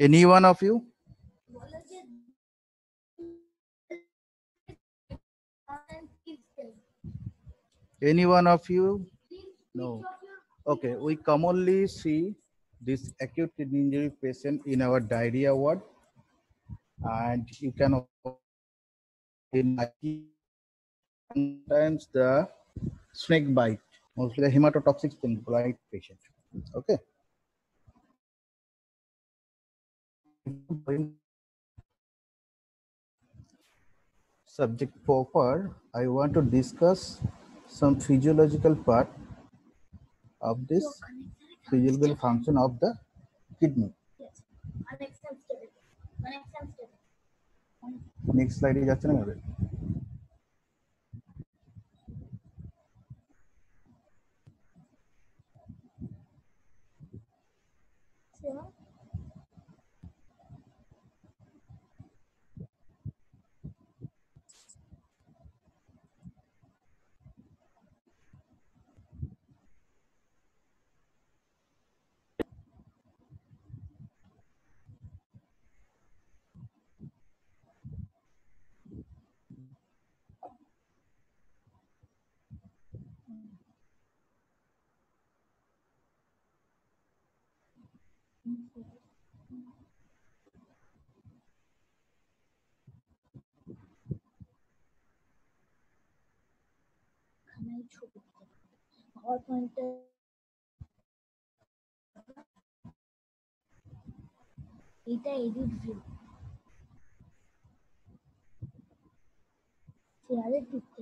Any one of you? Any one of you? No. Okay, we commonly see this acute kidney injury patient in our diarrhea ward. And you can sometimes the snake bite, mostly the hematotoxic snake bite patient. Okay. subject proper, I want to discuss some physiological part of this physiological function of the kidney. Next slide is actually এভাবে পাওয়ার পয়েন্টে এটা edit view শেয়ারে টিপতে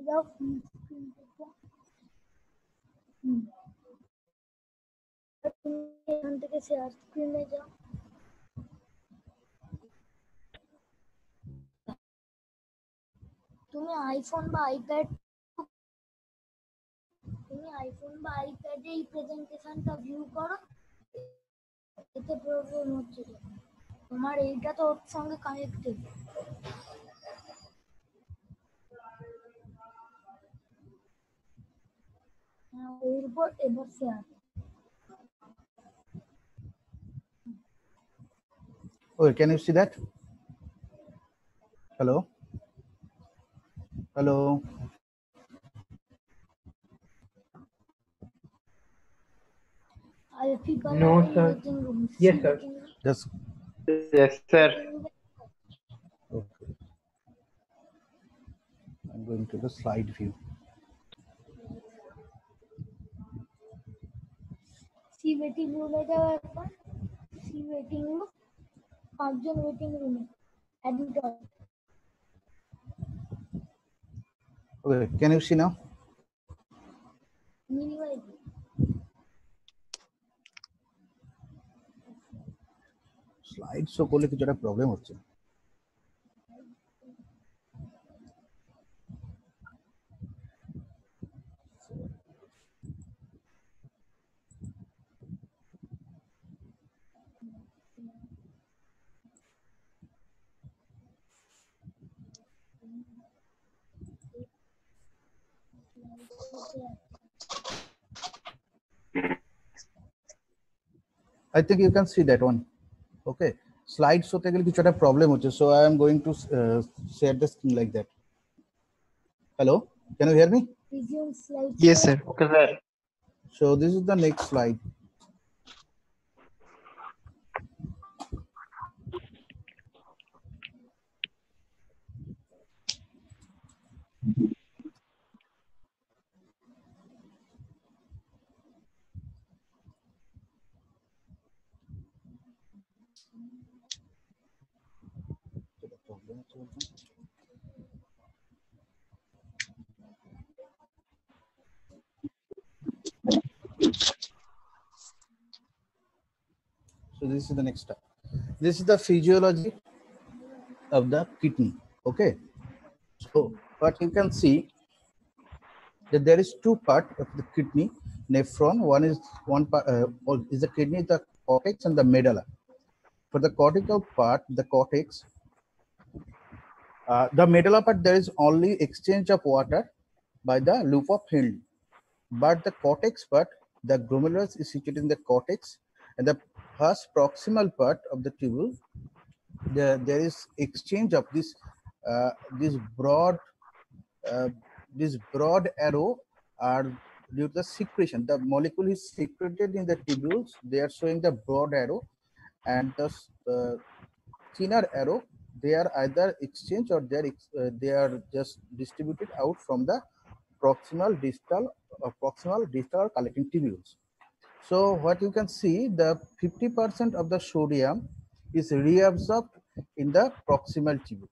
এখানে যাও screen দেখো হুম আর তুমি এখান থেকে শেয়ার স্ক্রিনে যাও তুমি আইফোন বা আইপ্যাড তুমি আইফোন বা আইপ্যাডে এই প্রেজেন্টেশনটা ভিউ করো এতে প্রবলেম হচ্ছে কেন? তোমার এইটা তো ওর সঙ্গে কানেক্টেড হ্যাঁ ওর উপর এবার share okay can you see that hello hello R people No, are in sir. waiting room. Yes, sir. Waiting room. just Yes, sir. okay i'm going to the slide view See waiting রুমে যাও একবার। See waiting room পাঁচজন waiting রুমে admit okay can you see now? Minimise slide show করলে কিছু একটা problem হচ্ছে। I think you can see that one. Okay. Slides হতে গেলে কিছু একটা প্রবলেম হচ্ছে so I am going to share the screen like that hello can you hear me resume slide Yes, sir. Okay, sir. So this is the So this is the next step. This is the physiology of the kidney. Okay. So what you can see that there is two part of the kidney nephron. One is one part uh, is the kidney, the cortex and the medulla. For the cortical part, the cortex, uh, the medulla part, there is only exchange of water by the loop of Henle. But the cortex part, the glomerulus is situated in the cortex and the first proximal part of the tubule, the, there is exchange of this uh, this broad uh, this broad arrow are due to the secretion. The molecule is secreted in the tubules. They are showing the broad arrow, and the uh, thinner arrow they are either exchange or they are uh, they are just distributed out from the proximal distal uh, proximal distal collecting tubules. So what you can see, the 50% of the sodium is reabsorbed in the proximal tube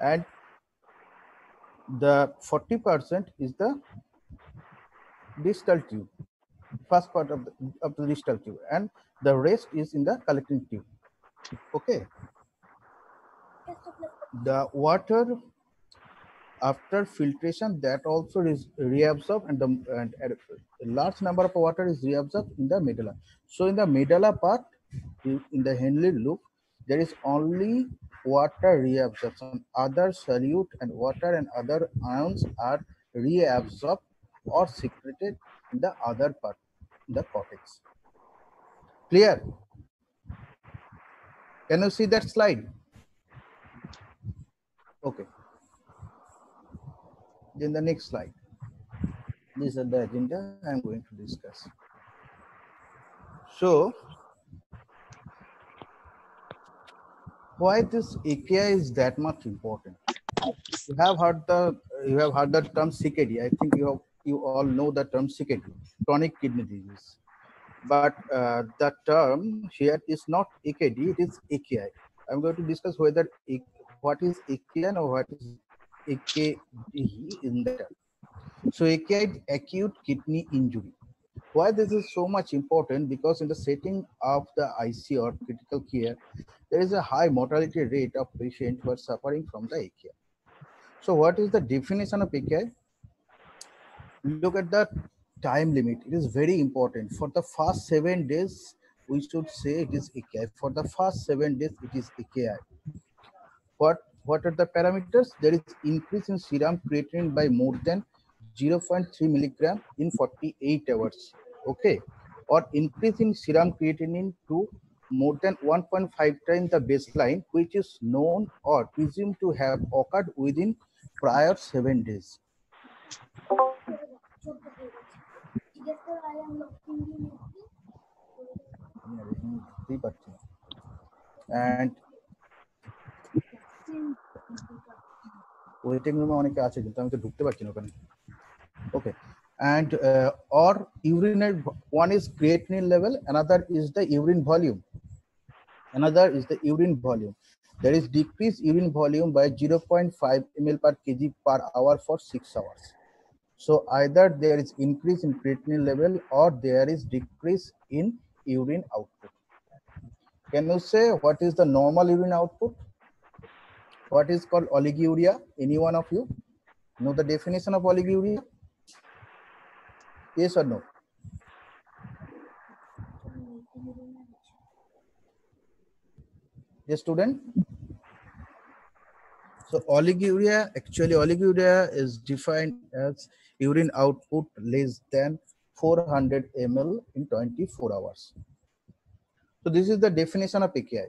and the 40% is the distal tube, first part of the, of the distal tube and the rest is in the collecting tube. Okay. The water after filtration that also is reabsorbed and the and a large number of water is reabsorbed in the medulla. So in the medulla part, in the Henle loop, there is only water reabsorption. Other solute and water and other ions are reabsorbed or secreted in the other part, the cortex. Clear? Can you see that slide? Okay. Then the next slide. These are the agenda I'm going to discuss. So, why this AKI is that much important? You have heard the you have heard the term CKD. I think you have you all know the term CKD, chronic kidney disease. But uh, the term here is not AKD, it is AKI. I'm going to discuss whether what is AKI or what is AKD in the. So AKI acute kidney injury. Why this is so much important? Because in the setting of the IC or critical care, there is a high mortality rate of patients who are suffering from the AKI. So what is the definition of AKI? Look at the time limit. It is very important. For the first seven days, we should say it is AKI. For the first seven days, it is AKI. What, what are the parameters? There is increase in serum creatinine by more than 0.3 milligram in 48 hours. Okay. Or increase in serum creatinine to more than 1.5 times the baseline, which is known or presumed to have occurred within prior seven days. And waiting রুমে অনেকে আছে কিন্তু আমি তো ঢুকতে পারছি না ওখানে ওকে and uh, or urinary one is creatinine level another is the urine volume another is the urine volume there is decreased urine volume by 0.5 ml per kg per hour for 6 hours so either there is increase in creatinine level or there is decrease in urine output can you say what is the normal urine output what is called oliguria any one of you know the definition of oliguria Yes or no? Yes, student. So oliguria, actually oliguria is defined as urine output less than 400 ml in 24 hours. So this is the definition of AKI.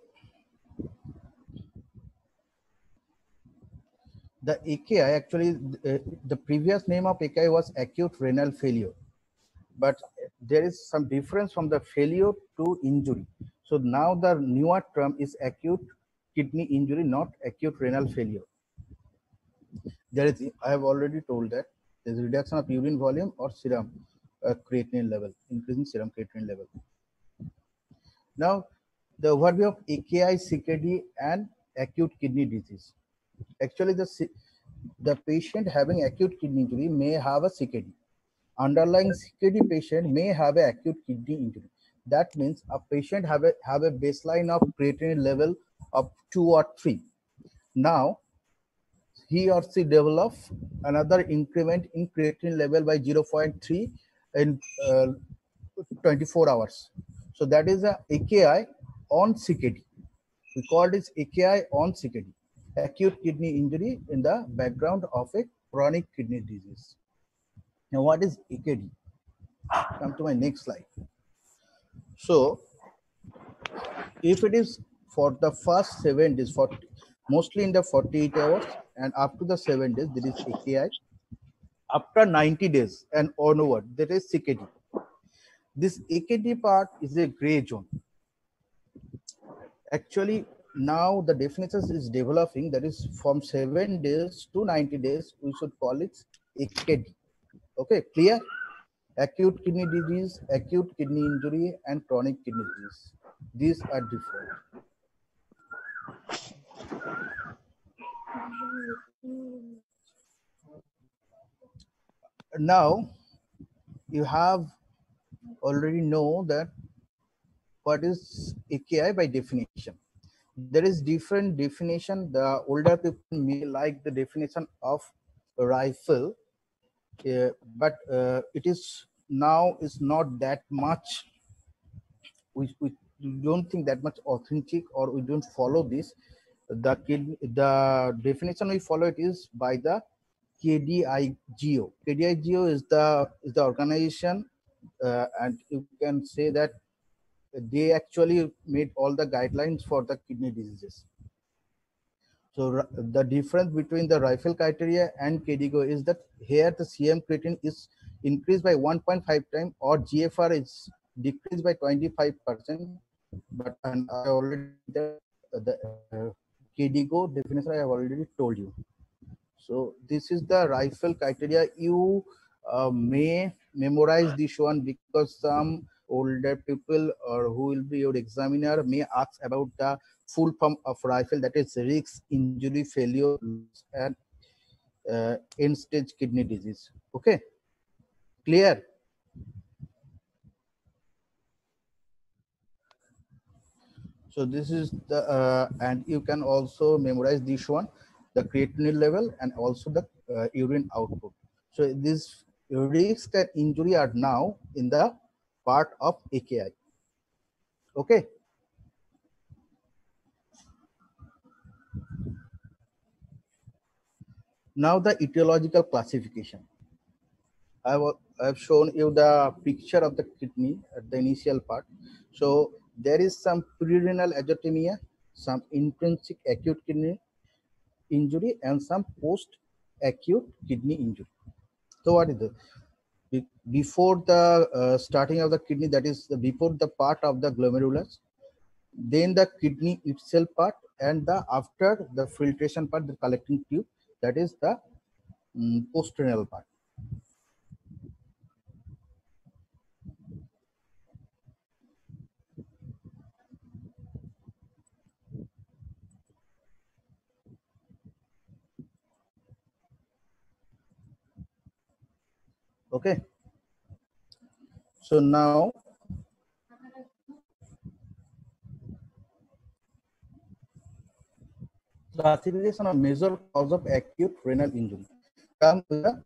the AKI actually, uh, the previous name of AKI was acute renal failure. But there is some difference from the failure to injury. So now the newer term is acute kidney injury, not acute renal failure. There is, I have already told that there's reduction of urine volume or serum uh, creatinine level, increasing serum creatinine level. Now, the overview of AKI, CKD, and acute kidney disease. Actually, the the patient having acute kidney injury may have a CKD. Underlying CKD patient may have an acute kidney injury. That means a patient have a have a baseline of creatinine level of two or three. Now, he or she develop another increment in creatinine level by 0.3 in uh, 24 hours. So that is a AKI on CKD. We call this AKI on CKD, acute kidney injury in the background of a chronic kidney disease. Now, what is AKD? Come to my next slide. So, if it is for the first seven days, for mostly in the 48 hours, and after the seven days, there is AKI. After 90 days and onward, there is CKD. This AKD part is a gray zone actually now the definition is developing that is from seven days to 90 days we should call it AKD. okay clear acute kidney disease acute kidney injury and chronic kidney disease these are different now you have already know that what is AKI by definition. There is different definition. The older people may like the definition of rifle, uh, but uh, it is now is not that much. We, we don't think that much authentic or we don't follow this. The, the definition we follow it is by the KDIGO. KDIGO is the is the organization, uh, and you can say that they actually made all the guidelines for the kidney diseases. So the difference between the rifle criteria and KDIGO is that here the CM creatine is increased by 1.5 times or GFR is decreased by 25%. But and I already the, the uh, KDIGO definition I have already told you. So this is the rifle criteria. You uh, may memorize this one because some older people or who will be your examiner may ask about the full form of rifle that is risk injury failure and uh, end stage kidney disease. Okay? Clear? So this is the uh, and you can also memorize this one the creatinine level and also the uh, urine output. So this risk and injury are now in the part of AKI. Okay. Now the etiological classification. I have shown you the picture of the kidney at the initial part. So there is some prerenal azotemia, some intrinsic acute kidney injury, and some post-acute kidney injury. So what is the before the uh, starting of the kidney that is the, before the part of the glomerulus then the kidney itself part and the after the filtration part the collecting tube that is the um, postrenal part okay. So now classification of major cause of acute renal injury. Come to the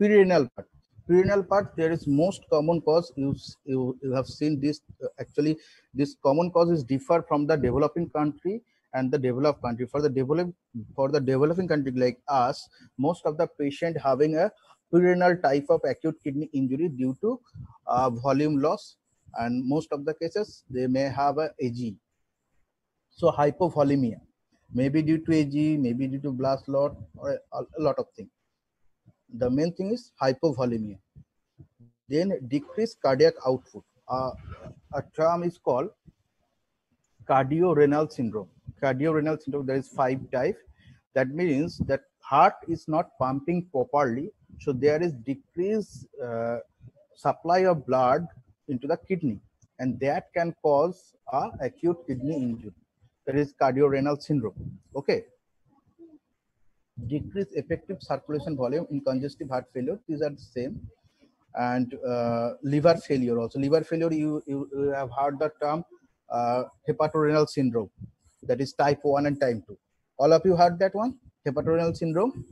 prerenal part. Prerenal part there is most common cause. You, you, you have seen this uh, actually this common causes differ from the developing country and the developed country. For the develop for the developing country like us most of the patient having a prerenal type of acute kidney injury due to uh, volume loss and most of the cases they may have a AG. So hypovolemia. maybe due to AG, maybe due to blast lot, or a, a lot of things. The main thing is hypovolemia. Then decreased cardiac output. Uh, a term is called cardiorenal syndrome. Cardiorenal syndrome, there is five types. That means that heart is not pumping properly. So there is decreased uh, supply of blood into the kidney and that can cause a acute kidney injury. That is cardiorenal syndrome. Okay. Decreased effective circulation volume in congestive heart failure. These are the same. And uh, liver failure also. Liver failure, you, you, you have heard the term uh, hepatorenal syndrome. That is type 1 and type 2. All of you heard that one? Hepatorenal syndrome?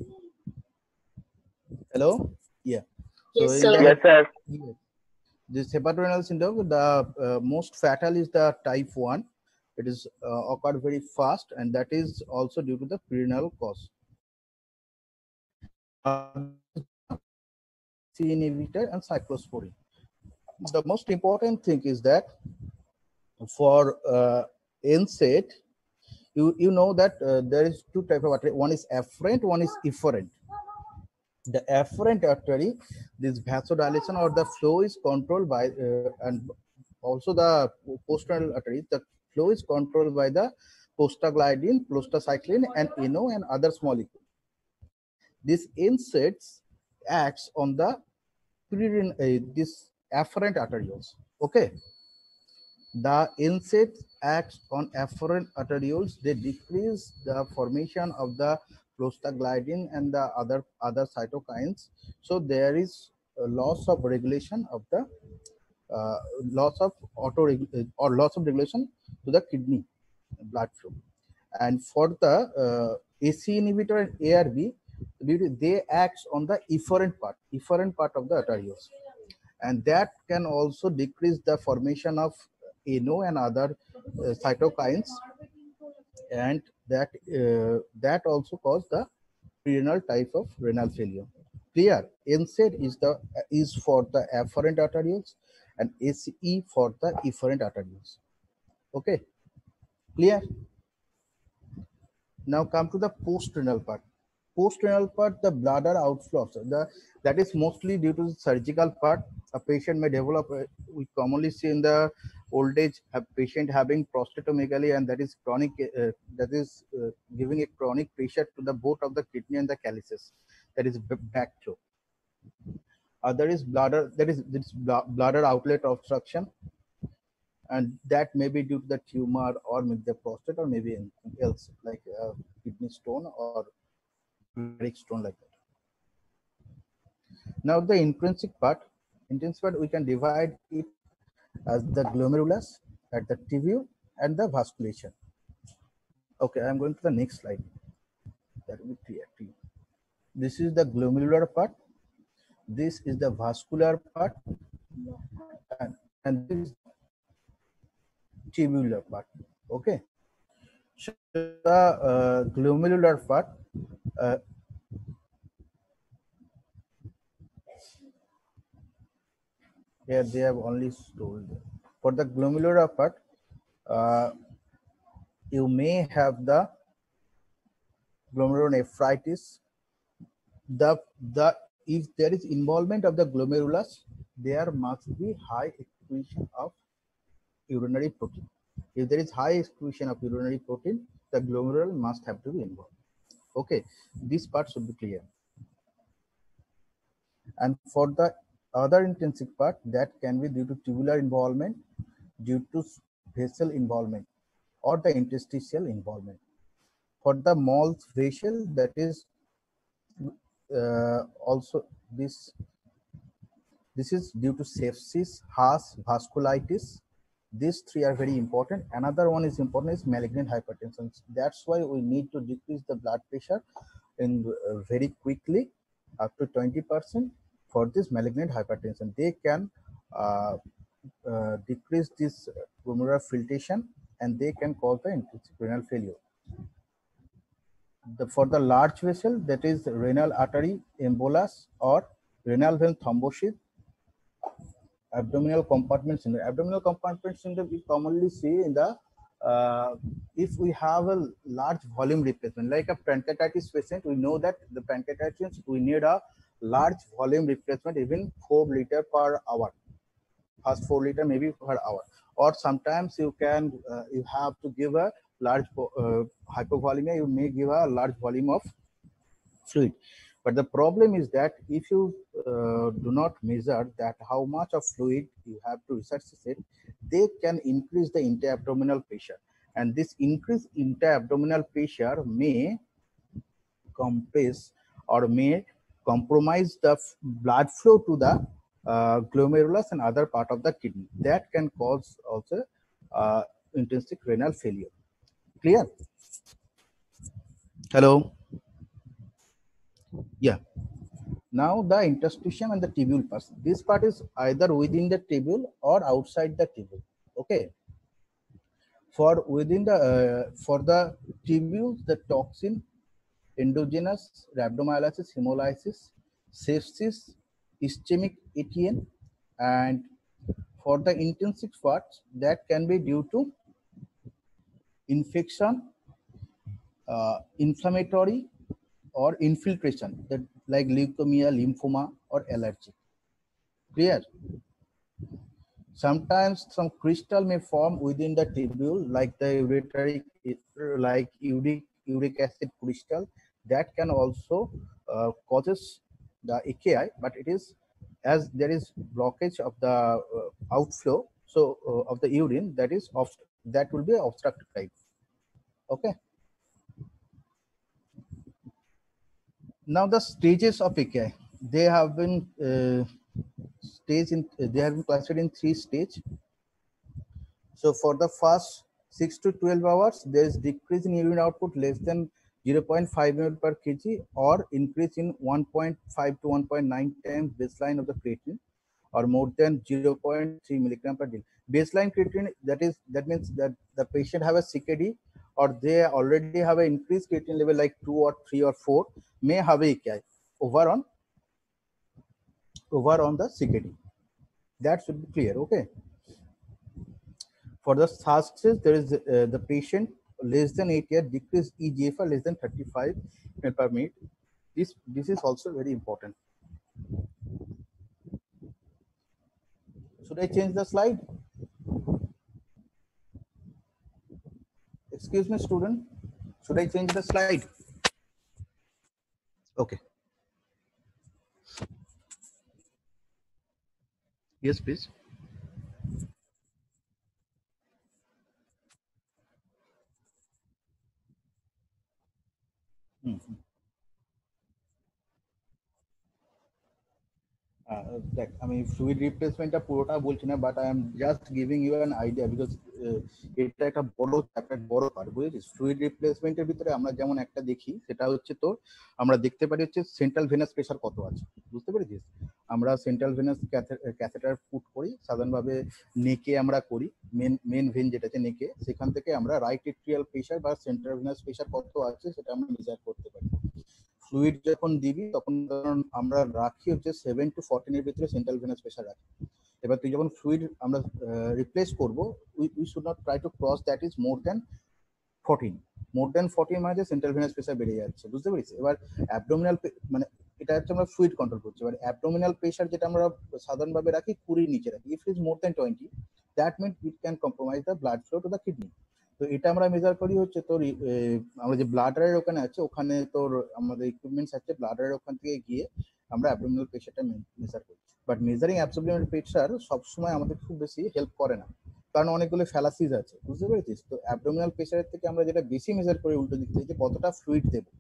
Hello? Yeah. Yes, in sir. the- Yes, sir. Yes. This hepatorenal syndrome, the uh, most fatal is the type 1. It is uh, occurred very fast and that is also due to the renal cause. Uh, ACE inhibitor and cyclosporine. The most important thing is that for uh, NSAID, you, you know that uh, there is two type of artery. One is afferent, one is efferent. The afferent artery this vasodilation or the flow is controlled by uh, and also the posternal artery the flow is controlled by the prostaglandin prostacyclin and NO and other molecules this NSAIDs acts on the prerin uh, this afferent arterioles okay? The NSAIDs acts on afferent arterioles they decrease the formation of the prostaglandin and the other other cytokines. So there is a loss of regulation of the uh, loss of auto or loss of regulation to the kidney blood flow. And for the uh, ACE inhibitor and ARB they- acts on the efferent part efferent part of the arterioles. And that can also decrease the formation of NO and other uh, cytokines and that uh, that also cause the renal type of renal failure. Clear? NSAID is the is for the afferent arterioles and ACE for the efferent arterioles. Okay? Clear? Now come to the post-renal part. Post-renal part the bladder outflow the that is mostly due to the surgical part. A patient may develop uh, we commonly see in the old age a patient having prostatomegaly and that is chronic uh, that is uh, giving a chronic pressure to the both of the kidney and the calyces that is b- backflow other is bladder that is this bla- bladder outlet obstruction and that may be due to the tumor or maybe the prostate or maybe anything else like uh, kidney stone or bladder stone like that. Now the intrinsic part intrinsic part we can divide it as the glomerulus at the tubule and the vasculation. Okay i'm going to the next slide. That will be clear to you this is the glomerular part. This is the vascular part. And, and this is tubular part. Okay. So the uh, glomerular part uh, here they have only told. For the glomerular part uh, you may have the glomerulonephritis the the if there is involvement of the glomerulus there must be high excretion of urinary protein. If there is high excretion of urinary protein the glomerule must have to be involved. Okay this part should be clear. And for the other intrinsic part that can be due to tubular involvement due to vessel involvement or the interstitial involvement. For the Moll's vessel that is uh, also this this is due to sepsis HUS, vasculitis. These three are very important. Another one is important is malignant hypertension. That's why we need to decrease the blood pressure in uh, very quickly up to 20 percent for this malignant hypertension they can uh, uh, decrease this glomerular filtration and they can cause the intrinsic renal failure. The, for the large vessel that is renal artery embolus or renal vein thrombosis abdominal compartment syndrome. Abdominal compartment syndrome we commonly see in the uh, if we have a large volume replacement, like a pancreatitis patient, we know that the pancreatitis, we need a large volume replacement, even 4 liter per hour. First 4 liter maybe per hour. Or sometimes you can, uh, you have to give a large uh, hypovolemia, you may give a large volume of fluid. But the problem is that if you uh, do not measure that how much of fluid you have to resuscitate, they can increase the intra-abdominal pressure. And this increased intra-abdominal pressure may compress or may compromise the blood flow to the uh, glomerulus and other part of the kidney. That can cause also uh, intrinsic renal failure. Clear? Hello? Yeah. Now the interstitium and the tubule part. This part is either within the tubule or outside the tubule. Okay. For within the uh, for the tubule, the toxin, endogenous rhabdomyolysis, hemolysis, sepsis, ischemic ATN, and for the intrinsic parts that can be due to infection, uh, inflammatory or infiltration that like leukemia, lymphoma or allergy. Clear? Sometimes some crystal may form within the tubule like the uretary, like uric, uric acid crystal that can also uh, causes the AKI, but it is as there is blockage of the uh, outflow so uh, of the urine that is of that will be obstructive type okay. Now the stages of AKI they have been uh, stage in they have been classified in three stage. So for the first 6 to 12 hours there is decrease in urine output less than 0.5 ml per kg or increase in 1.5 to 1.9 times baseline of the creatinine or more than 0.3 milligram per day. Baseline creatinine, that is, that means that the patient have a CKD or they already have an increased creatinine level like 2 or 3 or 4 may have a AKI over on over on the CKD. That should be clear, okay? For the success, there is uh, the patient less than 8 year decrease EGFR less than 35 ml per minute. This, this is also very important. Should I change the slide? Excuse me, student. Should I change the slide? Okay. Yes, please. দেখ, আমি fluid রিপ্লেসমেন্টটা পুরোটা বলছি না but I am just giving you an idea because এটা একটা বড় একটা বড় পার্ট বুঝেছিস? ফ্লুইড রিপ্লেসমেন্টের ভিতরে আমরা যেমন একটা দেখি, সেটা হচ্ছে তোর, আমরা দেখতে পারি হচ্ছে সেন্ট্রাল ভেনাস প্রেশার কত আছে, বুঝতে পেরেছিস? আমরা সেন্ট্রাল ভেনাস ক্যাথেটার পুট করি, সাধারণভাবে নেকে আমরা করি মেন মেন ভেন যেটা আছে নেকে সেখান থেকে আমরা রাইট এট্রিয়াল প্রেশার বা সেন্ট্রাল ভেনাস প্রেশার কত আছে, সেটা আমরা মেজার করতে পারি। ফ্লুইড যখন দিবি, তখন আমরা রাখি হচ্ছে সেভেন টু ফোরটিনের ভিতরে সেন্ট্রাল ভেনাস প্রেশার রাখি। এবার তুই যখন ফ্লুইড আমরা রিপ্লেস করব we we should not try to cross that is more than fourteen more than fourteen মানে যে সেন্ট্রাল ভেনাস প্রেশার বেড়ে যাচ্ছে, বুঝতে পেরেছি এবার অ্যাবডোমিনাল মানে এটা হচ্ছে আমরা ফ্লুইড কন্ট্রোল করছি। এবার অ্যাবডোমিনাল প্রেশার যেটা আমরা সাধারণভাবে রাখি কুড়ির নিচে রাখি। If is more than twenty that mean it can compromise the blood flow to the kidney তো এটা আমরা মেজার করি হচ্ছে তোর আমরা যে ব্লাডারের ওখানে আছে, ওখানে তোর আমাদের ইকুইপমেন্টস আছে ব্লাডারের ওখান থেকে গিয়ে আমরা অ্যাবডোমিনাল প্রেশারটা মেজার করি বাট মেজারিং অ্যাবডোমিনাল প্রেশার সবসময় আমাদের খুব বেশি হেল্প করে না। কারণ অনেকগুলো ফ্যালাসিস আছে, বুঝতে পেরেছিস? তো অ্যাবডোমিনাল প্রেশারের থেকে আমরা যেটা বেশি মেজার করি উল্টো দিক থেকে যে কতটা ফ্লুইড দেবো।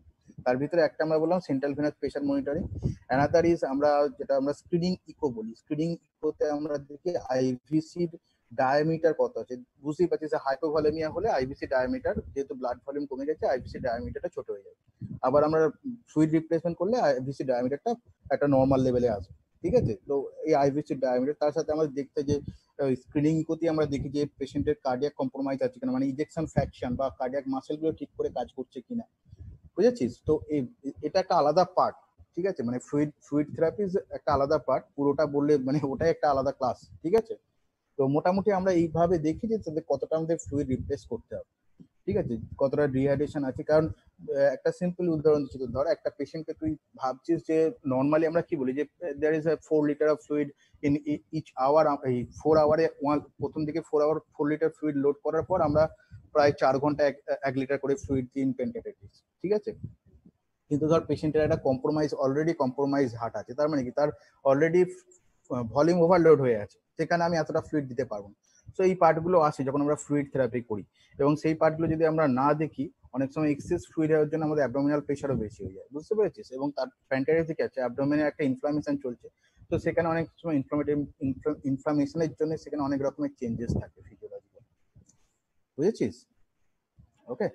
তার ভিতরে একটা আমরা বললাম central venous pressure monitoring another is আমরা যেটা আমরা স্ক্রিনিং ইকো বলি। স্ক্রিনিং ইকোতে আমরা দেখি আইভিসির ডায়ামিটার কত আছে? বুঝতেই পারছি যে হাইপোভলিমিয়া হলে আইবিসি ডায়ামিটার যেহেতু ব্লাড ভলিউম কমে গেছে আইবিসি ডায়ামিটারটা ছোট হয়ে যাবে। আবার আমরা ফ্লুইড রিপ্লেসমেন্ট করলে আইবিসি ডায়ামিটারটা একটা নর্মাল লেভেলে আসবে, ঠিক আছে? তো এই আইবিসি ডায়ামিটার তার সাথে আমরা দেখতে যে স্ক্রিনিং প্রতি আমরা দেখি যে পেশেন্টের কার্ডিয়াক কম্প্রোমাইজ আছে কিনা মানে ইজেকশন ফ্যাকশন বা কার্ডিয়াক মাসেলগুলো ঠিক করে কাজ করছে কিনা, বুঝেছিস? তো এই এটা একটা আলাদা পার্ট ঠিক আছে? মানে ফ্লুইড ফ্লুইড থেরাপি একটা আলাদা পার্ট পুরোটা বললে মানে ওটাই একটা আলাদা ক্লাস ঠিক আছে? তো মোটামুটি আমরা এইভাবে দেখি যে তাদের কতটা আমাদের ফ্লুইড রিপ্লেস করতে হবে। ঠিক আছে? কতটা ডিহাইড্রেশন আছে? কারণ একটা সিম্পল উদাহরণ দিচ্ছি। ধর একটা পেশেন্টকে তুই ভাবছিস যে নর্মালি আমরা কি বলি? যে there is four litre of fluid in each hour এই ফোর আওয়ারে ওয়ান প্রথম দিকে four hour four litre fluid load করার পর আমরা প্রায় চার ঘণ্টা এক লিটার করে ফ্লুইড দিন পেন্টাটাইটিস ঠিক আছে? কিন্তু ধর পেশেন্টের একটা কম্প্রোমাইজ অলরেডি কম্প্রোমাইজ হার্ট আছে। তার মানে কি? তার অলরেডি ভলিউম ওভারলোড হয়ে আছে। সেখানে আমি এতটা ফ্লুইড দিতে পারব সো এই পার্টগুলো আসে যখন আমরা ফ্লুইড থেরাপি করি। এবং সেই পার্টগুলো যদি আমরা না দেখি, অনেক সময় এক্সেস ফ্লুইড হওয়ার জন্য আমাদের অ্যাবডোমিনাল প্রেশারও বেশি হয়ে যায়। বুঝতে পেরেছিস? এবং তার ফ্যান্টারিটিক আছে অ্যাবডোমিনে একটা ইনফ্লামেশন চলছে। তো সেখানে অনেক সময় ইনফ্লামেটিভ ইনফ্লামেশনের জন্য সেখানে অনেক রকমের চেঞ্জেস থাকে ফিজিওলজিক্যাল বুঝেছিস? ওকে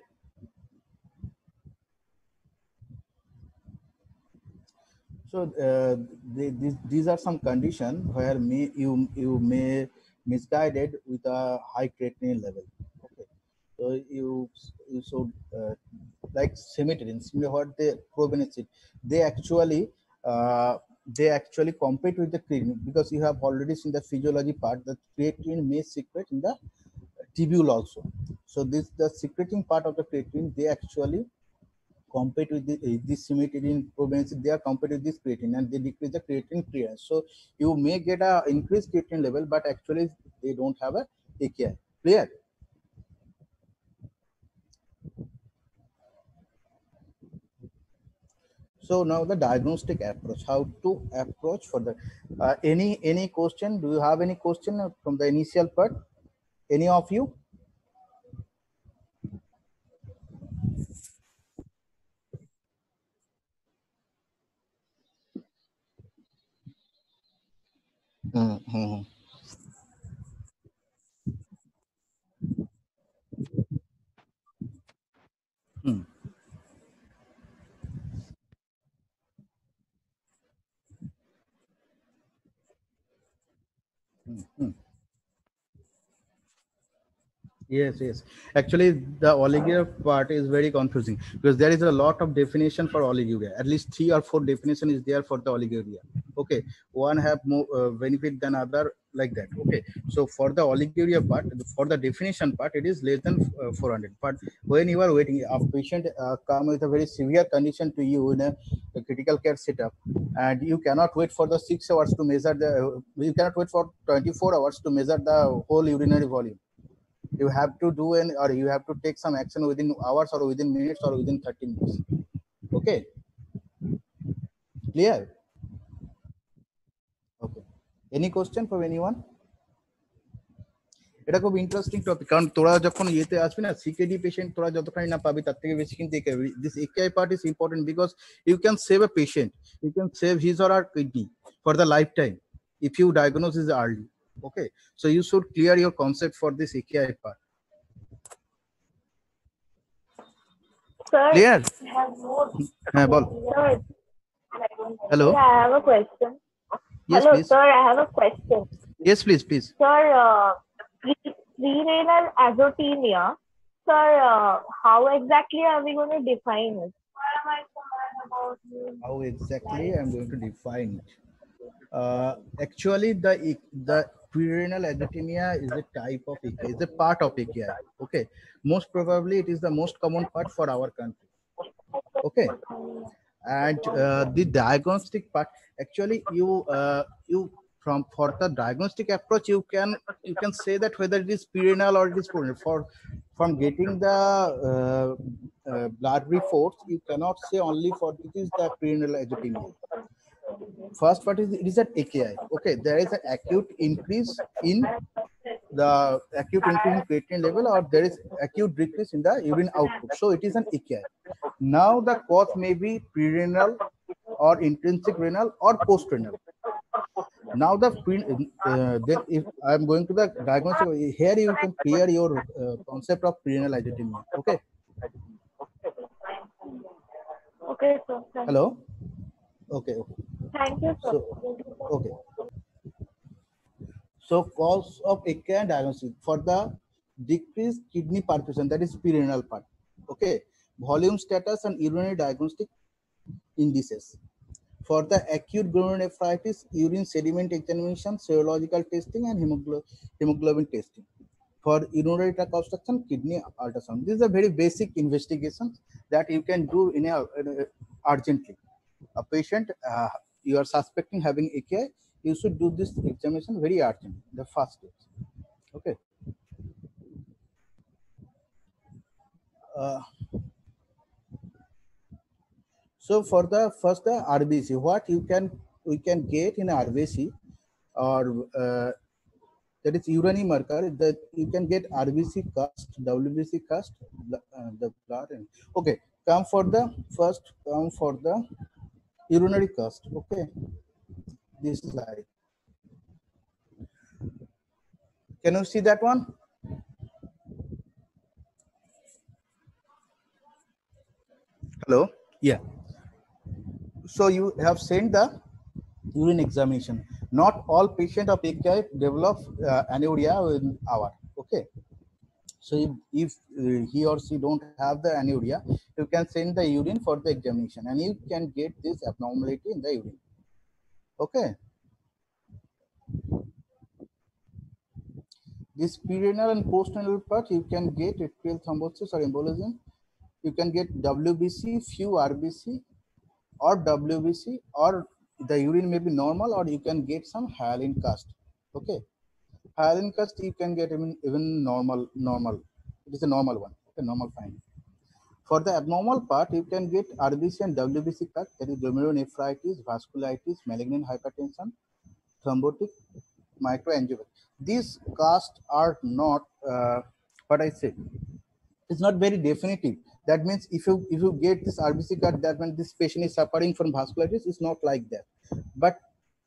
So uh, these, these are some conditions where may you you may misguided with a high creatinine level. Okay, so you you should uh, like cimetidine, what they probenecid, they actually uh, they actually compete with the creatinine because you have already seen the physiology part that creatinine may secrete in the tubule also. So this the secreting part of the creatinine they actually compete with uh, this cimetidine probenecid, they are compete with this creatine and they decrease the creatine clearance. So you may get a increased creatine level, but actually they don't have a AKI. Clear? So now the diagnostic approach, how to approach for the Uh, any any question? Do you have any question from the initial part? Any of you? 嗯嗯嗯 Yes, yes. Actually, the oliguria part is very confusing because there is a lot of definition for oliguria. At least three or four definition is there for the oliguria. Okay, one have more uh, benefit than other like that. Okay, so for the oliguria part, for the definition part, it is less than uh, 400. But when you are waiting, a patient uh, come with a very severe condition to you in a, a, critical care setup, and you cannot wait for the six hours to measure the. you cannot wait for 24 hours to measure the whole urinary volume you have to do an or you have to take some action within hours or within minutes or within 30 minutes okay clear okay any question for anyone এটা খুব interesting topic কারণ তোরা যখন ইয়েতে আসবি না CKD patient তোরা যতখানি না পাবি তার থেকে বেশি কিন্তু this AKI part is important because you can save a patient you can save his or her kidney for the life time if you diagnose is early Okay, so you should clear your concept for this AKI part. Sir, clear? Hello. I have a question. Yes, Hello, please. sir. I have a question. Yes, please, please. Sir, uh, renal azotemia. Sir, uh, how exactly are we going to define it? How exactly I'm going to define it? Uh, actually, the the prerenal azotemia is a type of AKI, is a part of AKI. Okay, most probably it is the most common part for our country. Okay, and uh, the diagnostic part actually you uh, you from for the diagnostic approach you can you can say that whether it is prerenal or it is prerenal for from getting the uh, uh, blood reports you cannot say only for it is the prerenal azotemia first part is it is an AKI. Okay, there is an acute increase in the acute increase in creatinine level or there is acute decrease in the urine output. So it is an AKI. Now the cause may be prerenal or intrinsic renal or post-renal. Now the pre, uh, then if I'm going to the diagnosis here you can clear your uh, concept of prerenal azotemia. Okay. Okay, sir. Hello. Okay. Okay. Thank you, sir. So, okay. So cause of AKI diagnosis for the decreased kidney perfusion, that is prerenal part. Okay. Volume status and urinary diagnostic indices. For the acute glomerulonephritis, urine sediment examination, serological testing, and hemoglobin, hemoglobin testing. For urinary tract obstruction, kidney ultrasound. These are very basic investigations that you can do in a urgently. A patient uh, you are suspecting having AKI, you should do this examination very urgent. The first step. Okay. Uh, so for the first the RBC, what you can we can get in RBC or uh, that is urinary marker that you can get RBC cast, WBC cast, uh, the blood. And, okay, come for the first, come for the urinary cast. Okay, this slide. Can you see that one? Hello. Yeah. So you have sent the urine examination. Not all patient of AKI develop uh, anuria in hour. Okay. So if, if uh, he or she don't have the anuria, you can send the urine for the examination and you can get this abnormality in the urine. Okay. This prerenal and postrenal part, you can get atrial thrombosis or embolism. You can get WBC, few RBC, or WBC, or the urine may be normal, or you can get some hyaline cast. Okay, hyaline cast you can get even even normal normal. It is a normal one, a normal finding. For the abnormal part, you can get RBC and WBC cast, that is glomerulonephritis, vasculitis, malignant hypertension, thrombotic, microangiopathy. These casts are not uh, what I say. It's not very definitive. That means if you if you get this RBC card, that means this patient is suffering from vasculitis. It's not like that. But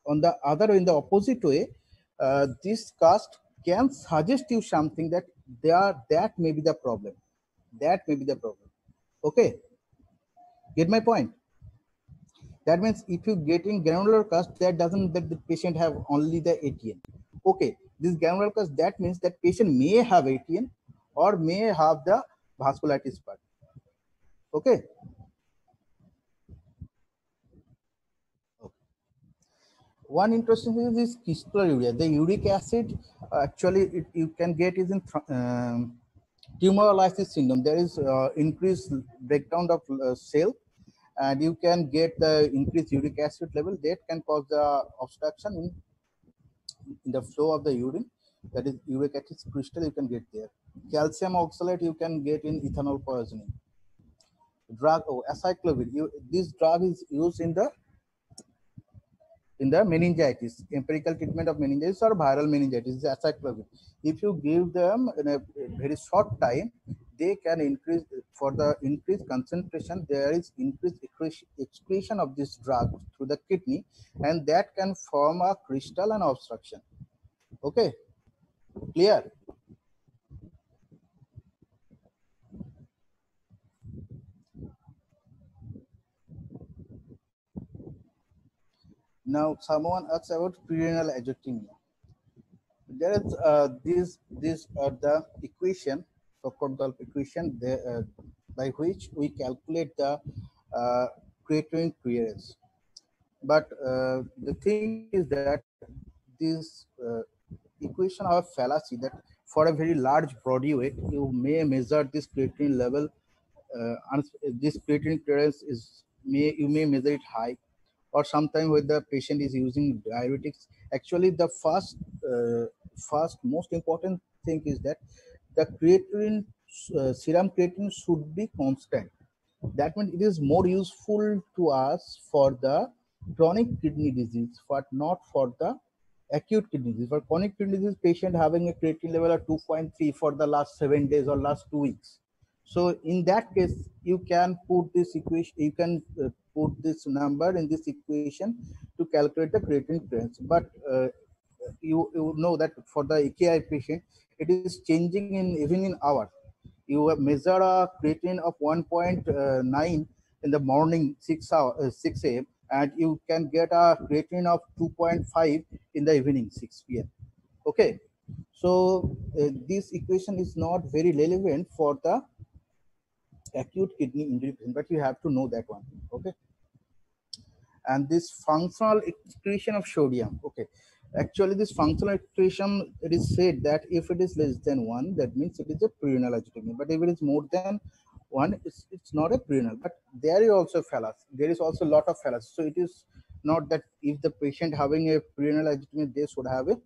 on the other, in the opposite way, uh, this cast can suggest you something that they are that may be the problem. That may be the problem. Okay, get my point. That means if you getting granular cast, that doesn't that the patient have only the ATN. Okay, this granular cast that means that patient may have ATN or may have the vasculitis part. Okay. One interesting thing is crystalluria. The uric acid uh, actually it, you can get is in um, tumor lysis syndrome. There is uh, increased breakdown of uh, cell and you can get the increased uric acid level that can cause the obstruction in, in the flow of the urine that is uric acid crystal you can get there calcium oxalate you can get in ethanol poisoning drug oh acyclovir you, this drug is used in the in the meningitis. Empirical treatment of meningitis or viral meningitis is acyclovir if you give them in a very short time they can increase for the increased concentration there is increased excretion of this drug through the kidney and that can form a crystal and obstruction. Okay? Clear now someone asks about prerenal azotemia there is uh, these these are the equation Cockcroft equation there, uh, by which we calculate the uh, creatinine clearance. But uh, the thing is that this uh, equation of fallacy that for a very large body weight you may measure this creatinine level uh, this creatinine clearance is may you may measure it high or sometime when the patient is using diuretics. Actually the first uh, first most important thing is that the creatinine uh, serum creatinine should be constant. That means it is more useful to us for the chronic kidney disease but not for the acute kidney disease. For chronic kidney disease patient having a creatinine level of 2.3 for the last seven days or last two weeks so in that case you can put this equation you can uh, put this number in this equation to calculate the creatinine clearance but uh, you, you know that for the AKI patient it is changing in even in hours you measure a creatinine of 1.9 in the morning 6 hour uh, 6 a.m and you can get a creatinine of 2.5 in the evening 6 p.m okay? So uh, this equation is not very relevant for the acute kidney injury patient, but you have to know that one okay and this fractional excretion of sodium. Okay, actually this fractional excretion, it is said that if it is less than one, that means it is a prerenal azotemia. But if it is more than one, it's, it's not a prerenal. But there is also fallacy. There is also a lot of fallacy. So it is not that if the patient having a prerenal azotemia, they should have a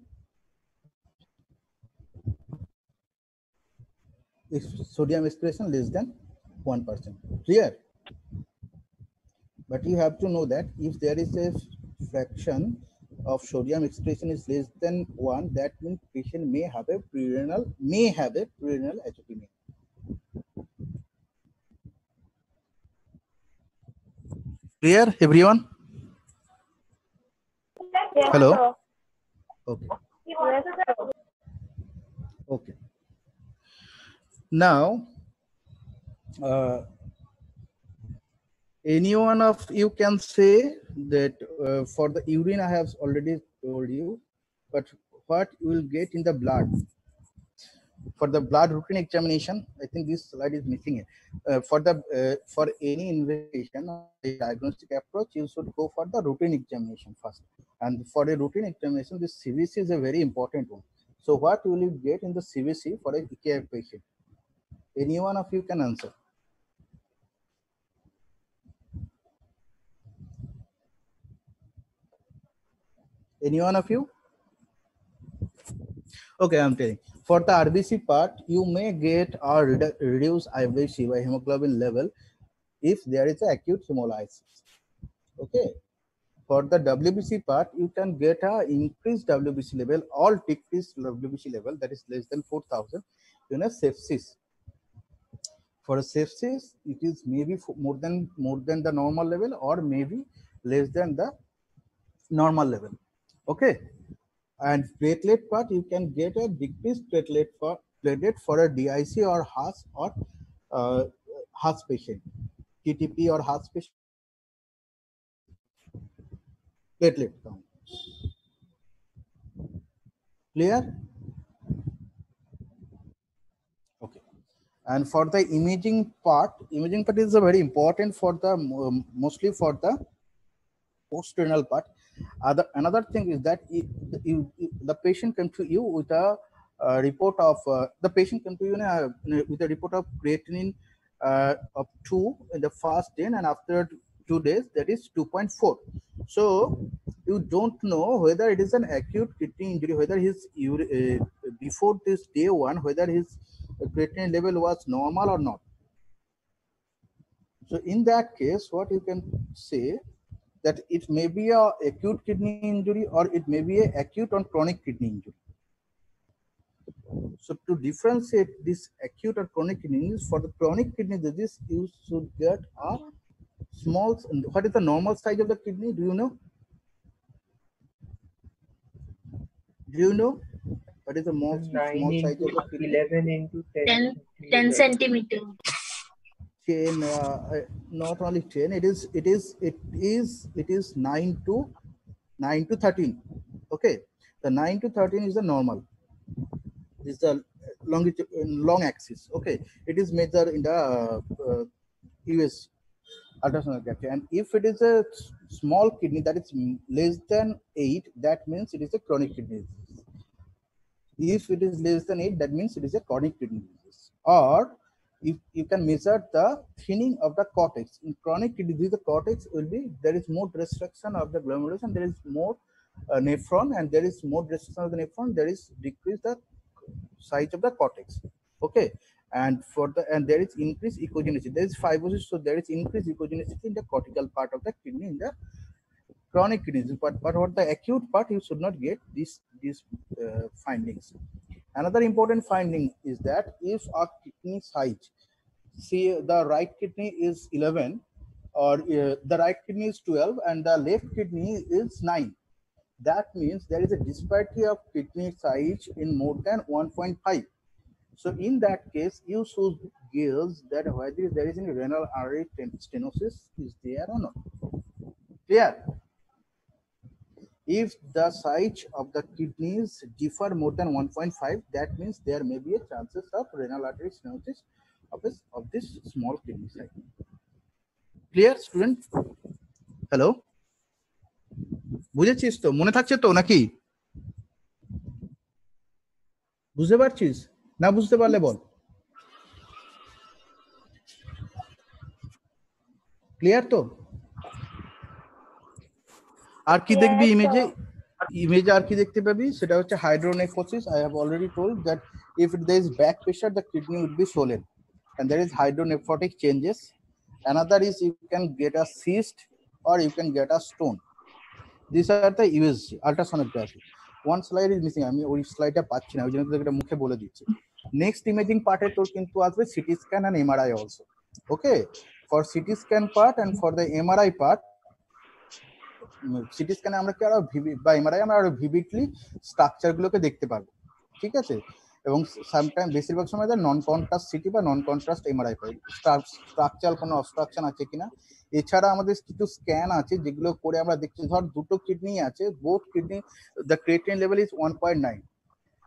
if sodium excretion less than 1%. Clear? But you have to know that if there is a fraction of sodium excretion is less than 1, that means patient may have a prerenal, may have a prerenal azotemia. Clear, everyone? Yes, Hello? sir. Okay. Yes. Okay. Now, uh, any one of you can say that uh, for the urine, I have already told you, but what you will get in the blood. For the blood routine examination, I think this slide is missing it. Uh, for the uh, for any investigation diagnostic approach, you should go for the routine examination first. And for a routine examination, this CBC is a very important one. So what will you get in the CBC for a AKI patient? Any one of you can answer. Any one of you? Okay, I'm telling. For the RBC part, you may get a redu- reduced IVC by hemoglobin level if there is acute hemolysis. Okay. For the WBC part, you can get a increased WBC level, all decreased WBC level that is less than 4,000 in a sepsis. For a sepsis, it is maybe more than more than the normal level or maybe less than the normal level. Okay. And platelet part, you can get a decreased platelet for platelet for a DIC or HUS or uh, HUS patient, TTP or HUS patient. Platelet count. Clear? Okay. And for the imaging part, imaging part is very important for the mostly for the post-renal part. Other another thing is that you, you, you- the patient comes to you with a, uh report of uh, the patient comes to you a, a- with a report of creatinine uh, of two in the first day, and after two days that is 2.4. So you don't know whether it is an acute kidney injury, whether his uh, before this day one, whether his creatinine level was normal or not. So in that case, what you can say that it may be a acute kidney injury or it may be a acute or chronic kidney injury. So to differentiate this acute or chronic kidney disease, for the chronic kidney disease, you should get a small, what is the normal size of the kidney? Do you know? Do you know? What is the most Nine small size of the kidney? eleven into ten. 10 10 centimeter 10 uh, uh, not only 10 it is it is it is it is 9 to 9 to 13 okay? The 9 to 13 is the normal. Is the longitude long axis okay? It is measured in the uh, uh, us ultrasonography and if it is a small kidney that is less than 8 that means it is a chronic kidney disease. If it is less than 8 that means it is a chronic kidney disease. Or if you can measure the thinning of the cortex. In chronic kidney disease the cortex will be there is more destruction of the glomerulus and there is more uh, nephron and there is more destruction of the nephron there is decrease the size of the cortex. Okay? And for the and there is increased echogenicity. There is fibrosis so there is increased echogenicity in the cortical part of the kidney in the chronic kidney disease. But but what the acute part you should not get these these uh, findings. Another important finding is that if a kidney size see the right kidney is 11 or uh, the right kidney is 12 and the left kidney is 9 that means there is a disparity of kidney size in more than 1.5 so in that case you should guess that whether there is any renal artery stenosis is there or not. Clear? If the size of the kidneys differ more than 1.5 that means there may be a chances of renal artery stenosis of this of this small kidney size clear student hello বুঝেছিস তো মনে থাকছে তো নাকি বুঝতে পারছিস না বুঝতে পারলে বল ক্লিয়ার তো আর কি দেখবি ইমেজে. ইমেজে আর কি দেখতে পাবি সেটা হচ্ছে hydronephrosis I have already told that if there is back pressure the kidney would be swollen and there is hydronephrotic changes. Another is you can get a cyst or you can get a stone. These are the USG ultrasonography one slide is missing. আমি ওই স্লাইডটা পাচ্ছি না, ওই জন্য এটা মুখে বলে দিচ্ছি। নেক্সট ইমেজিং পার্টে তোর কিন্তু আসবে CT scan and MRI also okay for CT scan part and for the MRI part CT স্ক্যানে আমরা কি আরও ভিভি- বা এমআরআই আমরা আরও ভিভিডলি স্ট্রাকচার গুলোকে দেখতে পারব, ঠিক আছে? এবং সামটাইম বেশিরভাগ সময় নন কন্ট্রাস্ট সিটি বা নন কন্ট্রাস্ট এমআরআই পাই স্ট্রাকচার কোনো অবস্ট্রাকশন আছে কিনা? এছাড়া আমাদের কিছু স্ক্যান আছে যেগুলো করে আমরা দেখছি, ধর দুটো কিডনি আছে both kidney the creatine level is one point nine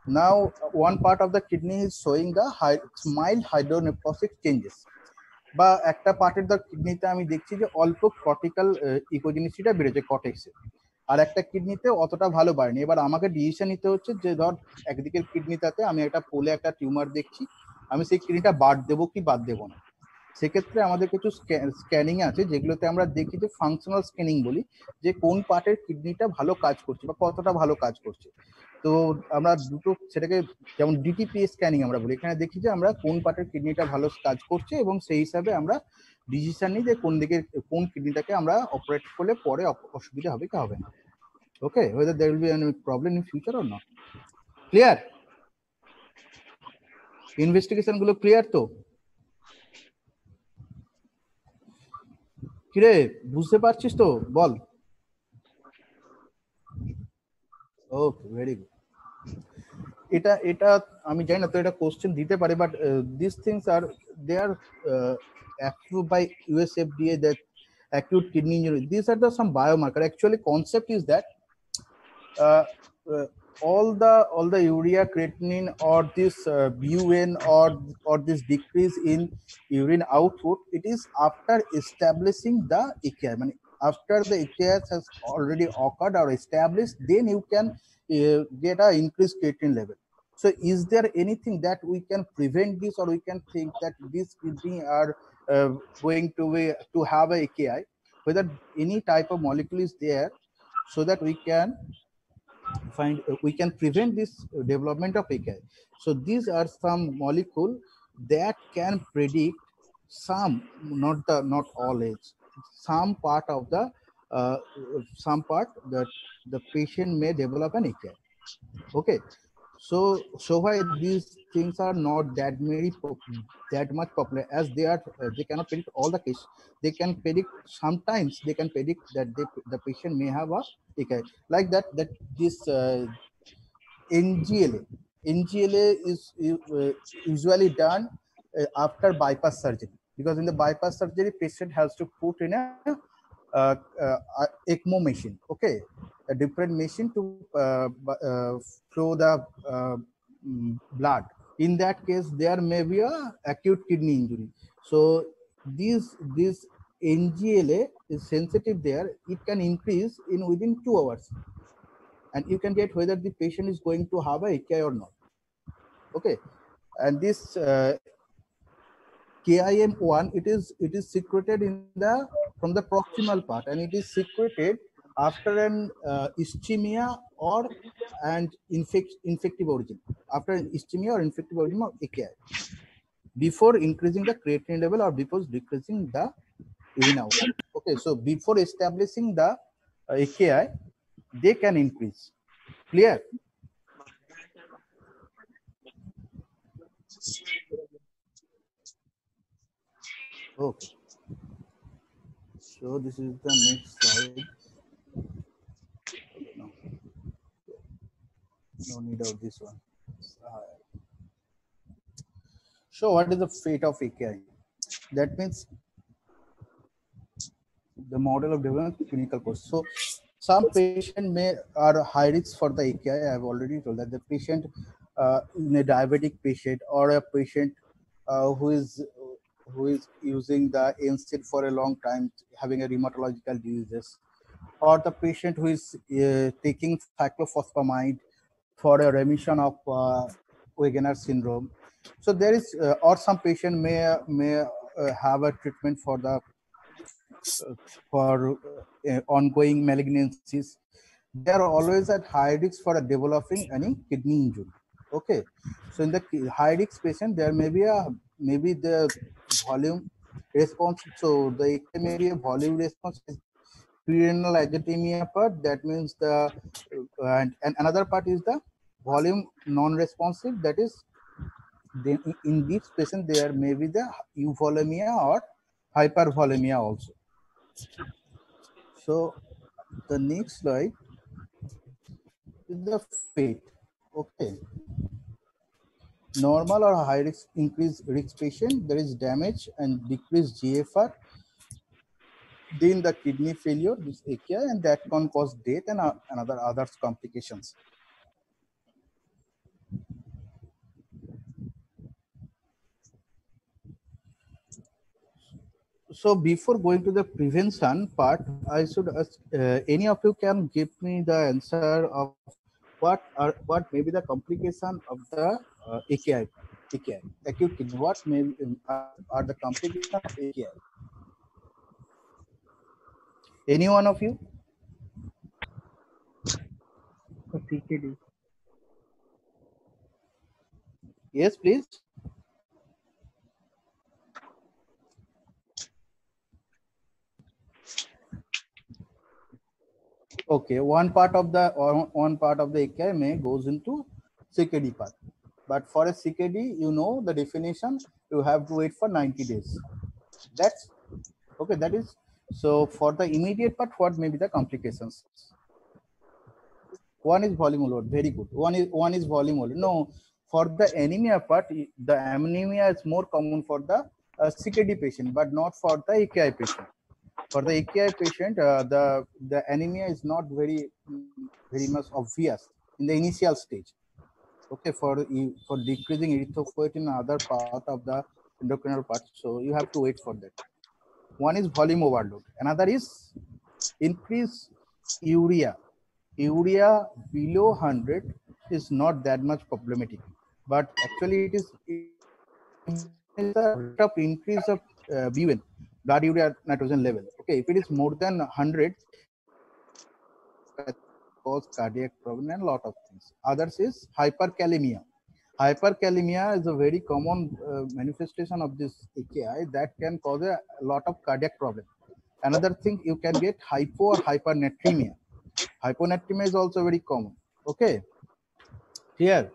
now one part of the kidney is showing the high smile hydronephrotic changes বা একটা পার্টের দ্য কিডনিতে আমি দেখছি যে অল্প কর্টিক্যাল ইকোজেনিসিটা বেড়েছে কটেক্সে আর একটা কিডনিতে অতটা ভালো বাড়েনি। এবার আমাকে ডিসিশন নিতে হচ্ছে যে, ধর, একদিকের কিডনিটাতে আমি একটা পোলে একটা টিউমার দেখছি, আমি সেই কিডনিটা বাদ দেবো কি বাদ দেবো না? সেক্ষেত্রে আমাদের কিছু স্ক্যানিং আছে, যেগুলোতে আমরা দেখি যে ফাংশনাল স্ক্যানিং বলি, যে কোন পার্টের কিডনিটা ভালো কাজ করছে বা কতটা ভালো কাজ করছে। তো আমরা দুটো, সেটাকে যেমন ডিটিপি স্ক্যানিং আমরা বলি, এখানে দেখি যে, আমরা কোন পার্টের কিডনিটা ভালো কাজ করছে এবং সেই হিসাবে আমরা ডিসিশন নিই যে কোন দিকে, কোন কিডনিটাকে আমরা অপারেট করলে পরে অসুবিধা হবে, কি হবে না। Okay whether there will be any problem in future or not? Clear ইনভেস্টিগেশনগুলো clear তো? কিরে, বুঝতে পারছিস তো? বল। ওকে ভেরি গুড এটা এটা আমি জানি না, তো এটা কোশ্চেন দিতে পারে but this things are they are approved by USFDA that acute kidney injury. These are the some biomarker. Actually, concept is that uh, uh, all the all the urea creatinine or this uh, BUN or or this decrease in urine output, it is after establishing the AKI. I mean, after the EKS has already occurred or established, then you can uh, get a increased creatinine level. So, is there anything that we can prevent this, or we can think that these kidney are uh, going to be to have a AKI whether any type of molecule is there so that we can find uh, we can prevent this development of AKI. So these are some molecule that can predict some, not the not all age, some part of the uh, some part that the patient may develop an AKI. Okay. So so why these things are not that many that much popular. As they are uh, they cannot predict all the case. They can predict sometimes they can predict that they, the patient may have a like that that this uh, NGAL NGAL is uh, usually done uh, after bypass surgery. Because in the bypass surgery patient has to put in a uh, uh, uh, ECMO machine okay? A different machine to uh, flow the mm, blood. In that case there may be a acute kidney injury. So this this NGAL is sensitive there. It can increase in within two hours. And you can get whether the patient is going to have a AKI or not. Okay, and this KIM1 it is it is secreted in the from the proximal part and it is secreted after an uh, ischemia or and infect infective origin after an ischemia or infective origin of AKI before increasing the creatinine level or before decreasing the urine output. Okay, so before establishing the uh, AKI, they can increase. Clear? Okay. So this is the next slide. No, no need of this one. So what is the fate of AKI? That means the model of development clinical course. So some patient may are high risk for the AKI. I have already told that the patient uh, in a diabetic patient or a patient uh, who is who is using the NSAID for a long time, having a rheumatological diseases, or the patient who is uh, taking cyclophosphamide for a remission of uh, Wegener syndrome. So there is, uh, or some patient may may uh, have a treatment for the uh, for uh, ongoing malignancies. They are always at high risk for developing any kidney injury. Okay, so in the high risk patient, there may be a maybe the volume response. So the be volume response is renal azotemia part. That means the uh, and, and another part is the volume non-responsive. That is, then in- in this patient there may be the euvolemia or hypervolemia also. So the next slide is the fate. Okay. Normal or high risk increased risk patient, there is damage and decreased GFR. Then the kidney failure, this AKI, and that can cause death and uh, another other complications. So before going to the prevention part, I should ask uh, any of you can give me the answer of what are what may be the complication of the uh, AKI, AKI, acute kidney. What may be, um, are, are the complications of AKI? Any one of you? CKD. Yes, please. Okay, one part of the one part of the AKI may goes into CKD part. But for a CKD, you know the definition, you have to wait for 90 days. That's okay. That is so for the immediate part, what may be the complications? One is volume load, very good. One is one is volume load. No, for the anemia part, the anemia is more common for the uh, CKD patient, but not for the AKI patient. For the AKI patient, uh, the the anemia is not very very much obvious in the initial stage. Okay, for for decreasing erythropoietin in other part of the endocrinal part, so you have to wait for that. One is volume overload. Another is increase urea. Urea below 100 is not that much problematic, but actually it is it is a increase of uh, BUN, blood urea nitrogen level. Okay, if it is more than 100, that cause cardiac problem and lot of things. Others is hyperkalemia. Hyperkalemia is a very common uh, manifestation of this AKI that can cause a lot of cardiac problem. Another thing you can get hypo or hypernatremia. Hyponatremia is also very common. Okay. Here.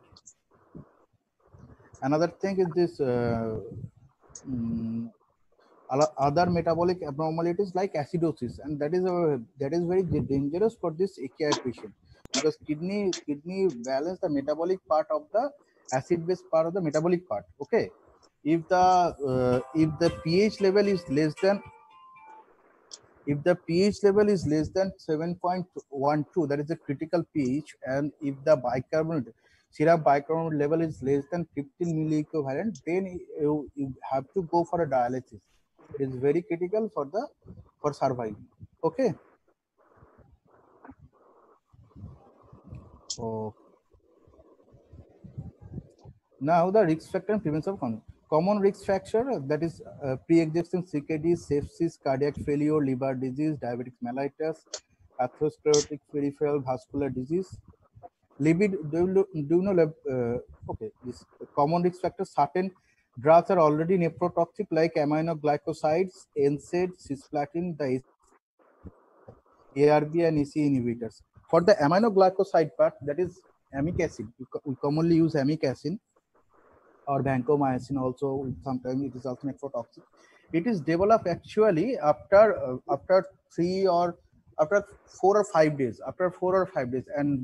Another thing is this uh, mm, other metabolic abnormalities like acidosis, and that is a that is very dangerous for this AKI patient because kidney kidney balance the metabolic part of the acid base part of the metabolic part. Okay, if the uh, if the pH level is less than if the pH level is less than 7.12, that is a critical pH, and if the bicarbonate serum bicarbonate level is less than 15 milliequivalent, then you, you have to go for a dialysis. It is very critical for the for surviving. Okay. Oh. Now the risk factor and prevention of common risk factor uh, that is uh, pre-existing CKD, sepsis, cardiac failure, liver disease, diabetic mellitus, atherosclerotic peripheral vascular disease. Lipid, do do you know, uh, okay, this common risk factor, certain drugs are already nephrotoxic like aminoglycosides, NSAID, cisplatin, the ARB and ACE inhibitors. For the aminoglycoside part, that is amikacin. We commonly use amikacin or vancomycin also. Sometimes it is also nephrotoxic. It is developed actually after uh, after three or after four or five days. After four or five days, and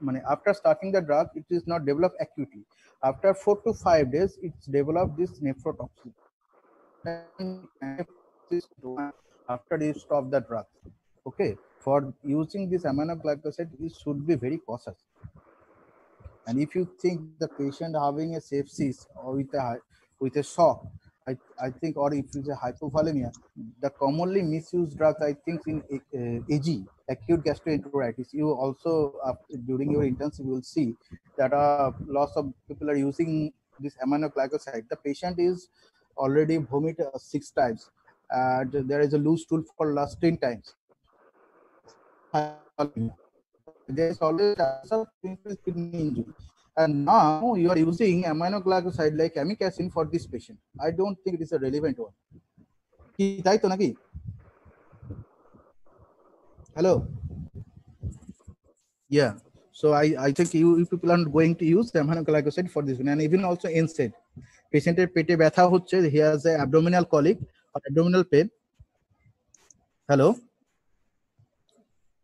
money after starting the drug, it is not developed acutely. After four to five days, it's developed this nephrotoxic. And After you stop the drug, okay. For using this aminoglycoside, you should be very cautious. And if you think the patient having a sepsis or with a with a shock, I, I think, or if it's a hypovolemia, the commonly misused drug, I think, in uh, AG, acute gastroenteritis, you also, uh, during your internship, you will see that uh, lots of people are using this aminoglycoside. The patient is already vomit uh, six times, and there is a loose stool for last 10 times. There is always a kidney injury. And now you are using aminoglycoside like amikacin for this patient. I don't think it is a relevant one. কি তাই hello? Yeah. So i i think you, you people are going to use the aminoglycoside for this one. And even also instead, patient পেটে ব্যথা হচ্ছে he He has abdominal colic or abdominal pain hello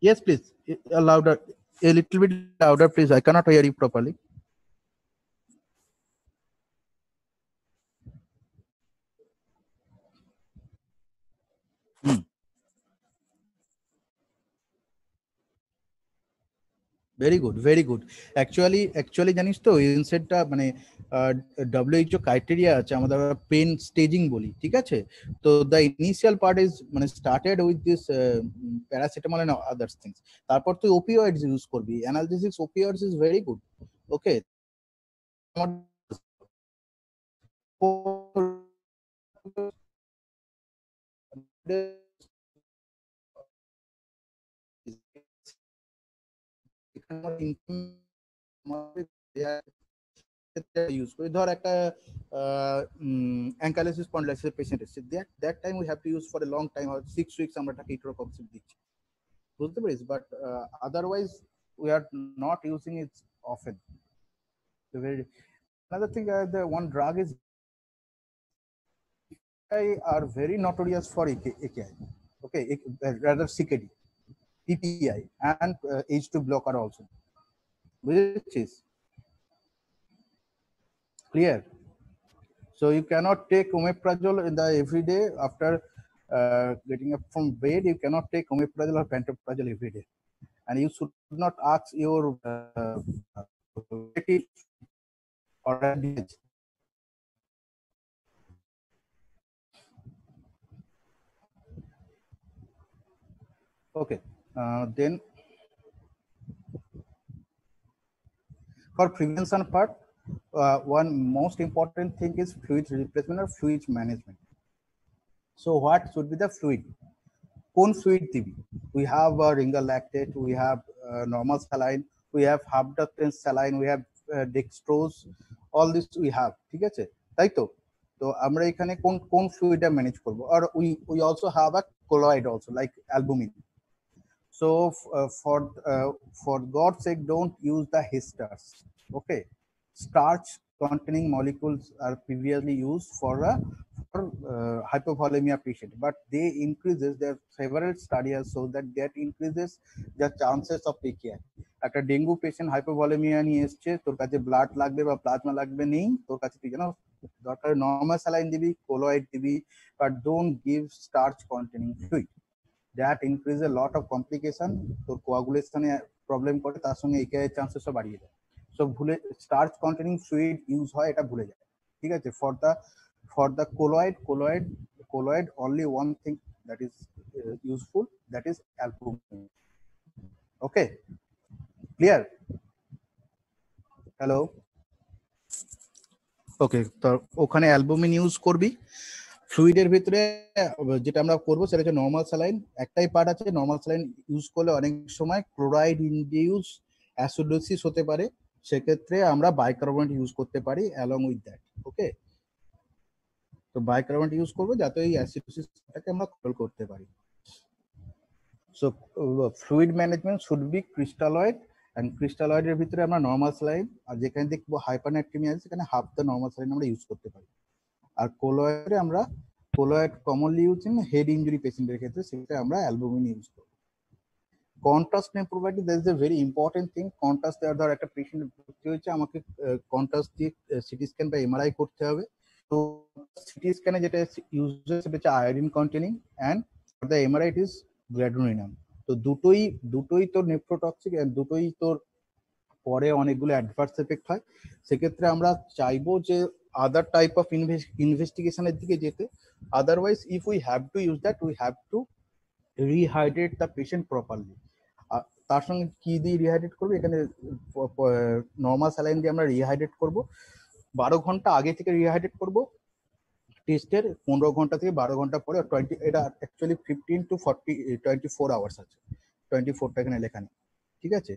yes please a little bit louder please. I cannot hear you properly. Very good very good actually actually জানিস তো ইনসেটটা মানে WHO criteria আছে, আমাদের pen staging বলি, ঠিক আছে? তো the initial part is মানে started with this paracetamol and others things তারপর তুই ওপিওয়েডস ইউজ করবি। Analgesics opioids is very good okay use করি ধর একটা অ্যাঙ্কালাইসিস স্পন্ডলাইসিস পেশেন্ট এসেছে that that time we have to use for a long time হয়তো six weeks আমরা তাকে ইট্রোকক্সিব দিচ্ছি বুঝতে পারিস but otherwise we are not using it often very another thing uh, the one drug is are very notorious for AKI okay rather CKD PPI and uh, H2 blocker also, which is clear. So you cannot take omeprazole in the everyday after uh, getting up from bed. You cannot take omeprazole or pantoprazole every day, and you should not ask your uh, or okay then for prevention part uh, one most important thing is fluid replacement or fluid management so what should be the fluid কোন fluid দিবি we have uh, ringer lactate we have uh, normal saline we have half ductance saline we have uh, dextrose all this we have ঠিক আছে তাই তো তো আমরা এখানে কোন কোন ফ্লুইডটা ম্যানেজ করব আর we we also have a colloid also like albumin so uh, for uh, for god's sake don't use the histers okay starch containing molecules are previously used for a for uh, hypovolemia patient but they increases their several studies so that that increases the chances of AKI একটা dengue patient hypovolemia নিয়ে এসছে তোর কাছে blood লাগবে বা plasma লাগবে নেই তোর কাছে তুই যেন দরকার নর্মাল স্যালাইন দিবি কোলোয়েড দিবি but don't give starch containing fluid That increase a lot of complication তোর কোয়াগুলেশনে প্রবলেম করে, তার সঙ্গে একেআই চান্সেসও বাড়িয়ে দেয়। সো ভুলে স্টার্চ কন্টেনিং ফ্লুইড ইউজ হয়, এটা ভুলে যায়। ঠিক আছে? For the for the colloid colloid colloid only one thing that is useful that is albumin okay clear hello okay তো ওখানে অ্যালবুমিন ইউজ করবি। ফ্লুইডের ভিতরে, যেটা আমরা করব সেটা হচ্ছে নর্মাল স্যালাইন একটাই পার্ট আছে নর্মাল স্যালাইন ইউজ করলে অনেক সময় ক্লোরাইড ইনডিউস অ্যাসিডোসিস হতে পারে। সেক্ষেত্রে আমরা বাইকার্বনেট ইউজ করতে পারি অ্যালং উইথ দ্যাট ওকে তো বাইকার্বনেট ইউজ করব যাতে ওই অ্যাসিডোসিসটাকে আমরা কন্ট্রোল করতে পারি। So fluid management should be crystalloid and ক্রিস্টালয়েডের ভিতরে আমরা নর্মাল স্যালাইন আর যেখানে দেখব হাইপারনেট্রিমিয়া আছে, সেখানে হাফ দ্য নর্মাল স্যালাইন আমরা ইউজ করতে পারি। আর কোলয়েডে আমরা colloid commonly use in head injury পেশেন্টের ক্ষেত্রে সেটা আমরা অ্যালবুমিন ইউজ করব। Contrast name provided that is a very important thing contrast দেওয়ার ধর একটা পেশেন্ট ভর্তি হয়েছে, আমাকে কন্ট্রাস্ট দিয়ে সিটি স্ক্যান বা এমআরআই করতে হবে। তো সিটি স্ক্যানে যেটা ইউজ সেটা হচ্ছে iodine containing and for the MRI it is gadolinium তো দুটোই দুটোই তোর নেফ্রোটক্সিক দুটোই তোর পরে অনেকগুলো অ্যাডভার্স এফেক্ট হয়। সেক্ষেত্রে আমরা চাইব যে other type of invest investigation এর দিকে যেতে। Otherwise, if we have to use that, we have to rehydrate the patient properly তার সঙ্গে কি দিয়ে রিহাইড্রেট করব? এখানে নর্মাল স্যালাইন দিয়ে আমরা রিহাইড্রেট করব। বারো ঘণ্টা আগে থেকে রিহাইড্রেট করব। টেস্টের পনেরো ঘণ্টা থেকে বারো ঘণ্টা পরে টোয়েন্টি এটা actually fifteen to forty twenty four hours আছে। টোয়েন্টি ফোরটা এখানে লেখা নেই। ঠিক আছে?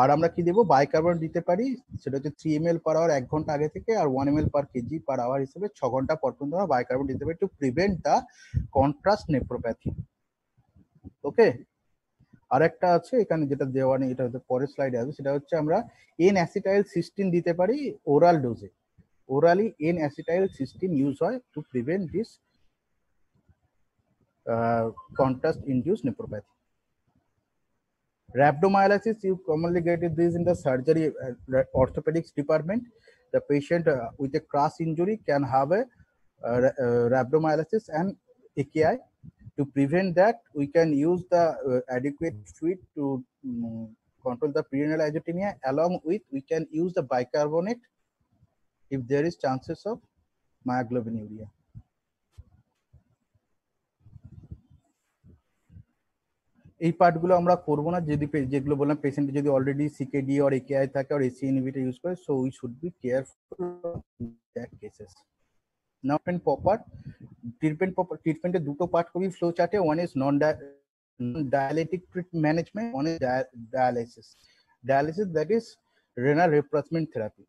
আর আমরা কি দেবো? বাইকার্বন দিতে পারি। সেটা হচ্ছে three M L per hour এক ঘণ্টা আগে থেকে, আর one M L per kg per hour হিসেবে ছ ঘণ্টা পর পর্যন্ত আমরা বাইকার্বন দিতে পারি। To prevent the contrast nephropathy okay আর একটা আছে, এখানে যেটা দেওয়া নেই, এটা হচ্ছে পরের স্লাইডে আছে সেটা হচ্ছে আমরা এন অ্যাসিটাইল সিস্টিন দিতে পারি oral ডোজে orally N acetyl cysteine use হয় to prevent this contrast induce nephropathy rhabdomyolysis you commonly get this in the surgery uh, orthopedics department. The patient uh, with a crush injury can have a uh, uh, rhabdomyolysis and AKI to prevent that we can use the uh, adequate fluid to um, control the prerenal azotemia along with we can use the bicarbonate if there is chances of myoglobinuria এই পার্টগুলো আমরা করবো না যদি pay- যেগুলো বললাম patient যদি already CKD আর একেআই থাকে আর এসি ইনহিবিটর ইউজ করে so we should be careful that cases now pen proper treatment proper ট্রিটমেন্টের দুটো পার্ট কবি ফ্লো চার্টে one is non dialytic management one is dialysis dialysis that is renal replacement therapy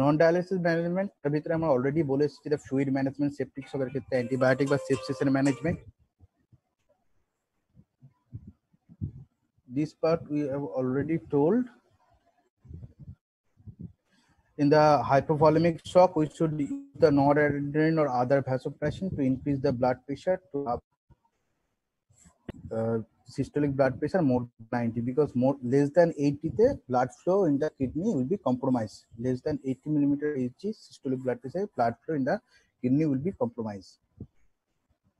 non dialysis management তার ভিতরে আমরা already বলে এসেছি fluid management septic সবের ক্ষেত্রে অ্যান্টিবায়োটিক বা সেপসিসের management this part we have already told. In the hypovolemic shock, we should use the noradrenaline or other vasopressin to increase the blood pressure to have uh, systolic blood pressure more than 90 because more less than 80 the blood flow in the kidney will be compromised. Less than 80 millimeter Hg systolic blood pressure, blood flow in the kidney will be compromised.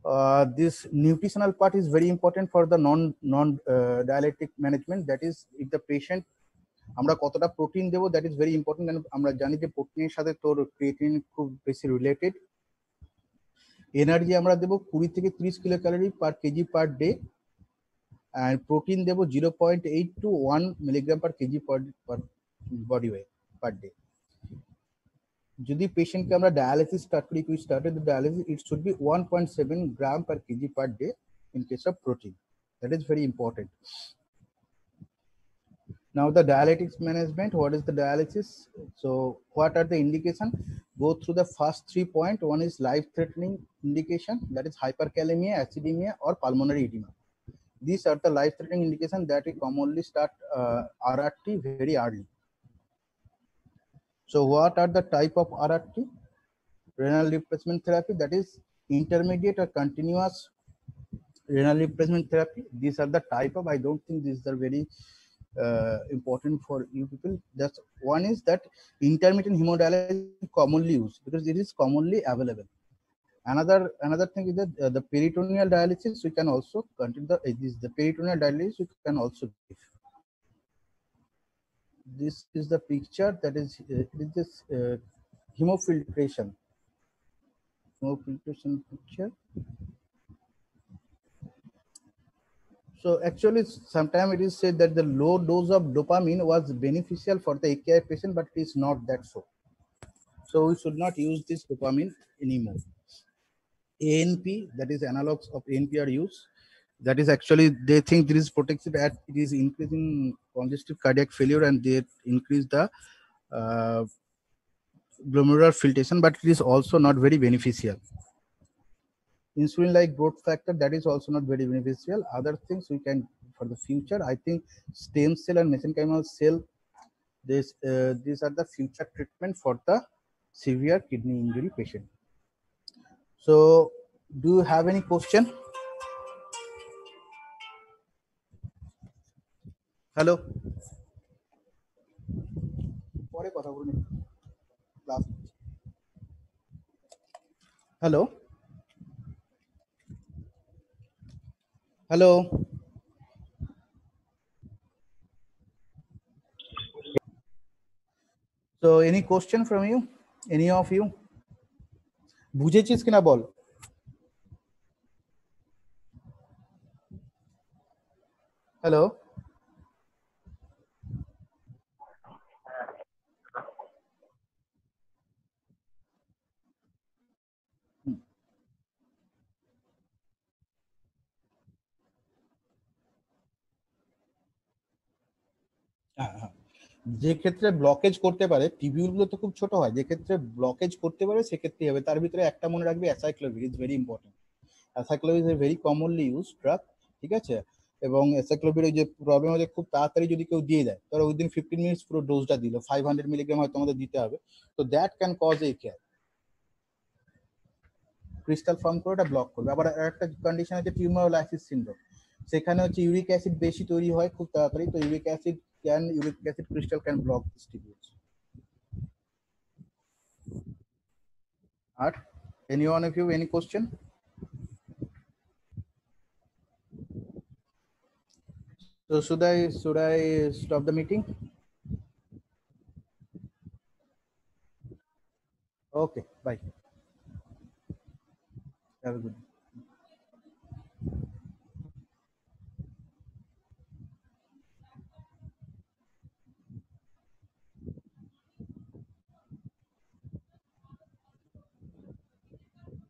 Uh, this nutritional part is very important for the non non uh, dialytic management. That is if the patient আমরা কতটা protein দেবো that is very important আমরা জানি যে প্রোটিনের সাথে তোর creatine খুব বেশি রিলেটেড এনার্জি আমরা দেবো কুড়ি থেকে ত্রিশ kilo calorie per kg per day and protein দেবো zero point eight to one milligram per kg per body weight per day যদি পেশেন্টকে আমরা ডায়ালিসিস স্টার্ট করি we started the dialysis it should be 1.7 gram per kg per day in case of protein that is very important now the dialytics management what is the dialysis so what are the indication go through the first three point one is life threatening indication that is hyperkalemia acidemia or pulmonary edema these are the life threatening indication that we commonly start uh, rrt very early so what are the type of RRT? Renal replacement therapy that is intermediate or continuous renal replacement therapy. These are the type of, I don't think these are very uh, important for you people. That's one is that intermittent hemodialysis commonly used because it is commonly available. Another another thing is that uh, the peritoneal dialysis we can also continue the, is the peritoneal dialysis we can also give this is the picture that is uh, this uh, hemofiltration. Hemofiltration picture. So actually sometimes it is said that the low dose of dopamine was beneficial for the AKI patient but it is not that so. So we should not use this dopamine anymore. ANP that is analogs of ANP are used. That is actually they think this is protective at it is increasing congestive cardiac failure and they increase the uh, glomerular filtration but it is also not very beneficial. Insulin like growth factor that is also not very beneficial. Other things we can for the future i think stem cell and mesenchymal cell this uh, these are the future treatment for the severe kidney injury patient. So do you have any question hello পরে কথা বলুন class hello hello so any question from you any of you বুঝেছিস কিনা বল hello যে ক্ষেত্রে blockage করতে পারে টিবিউলগুলো তো খুব ছোট হয়, যে ক্ষেত্রে ব্লকেজ করতে পারে সেক্ষেত্রে হবে। তার ভিতরে একটা মনে রাখবে acyclovir is very important acyclovir is very commonly use drug ঠিক আছে? এবং অ্যাসাইক্লোভির যে প্রবলেম হচ্ছে খুব তাড়াতাড়ি যদি কেউ দিয়ে দেয়, ধরো উইদিন ফিফটিন মিনিটস পুরো ডোজটা দিল ফাইভ হান্ড্রেড মিলিগ্রাম হয়তো আমাদের দিতে হবে। তো that can cause a care crystal form করে ওটা ব্লক করবে। আবার একটা কন্ডিশন আছে টিউমারোলাইসিস সিনড্রোম সেখানে হচ্ছে ইউরিক অ্যাসিড বেশি তৈরি হয় খুব তাড়াতাড়ি তো uric acid can uric acid crystal can block this টিবিউলস R any one of you any question so should i should i stop the meeting okay bye have a good day